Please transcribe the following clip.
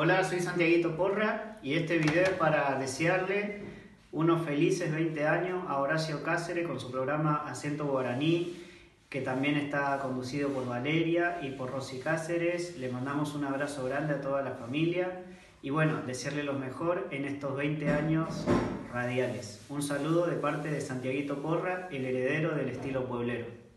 Hola, soy Santiaguito Porra y este video es para desearle unos felices 20 años a Horacio Cáceres con su programa Acento Guaraní, que también está conducido por Valeria y por Rosy Cáceres. Le mandamos un abrazo grande a toda la familia y bueno, desearle lo mejor en estos 20 años radiales. Un saludo de parte de Santiaguito Porra, el heredero del estilo pueblero.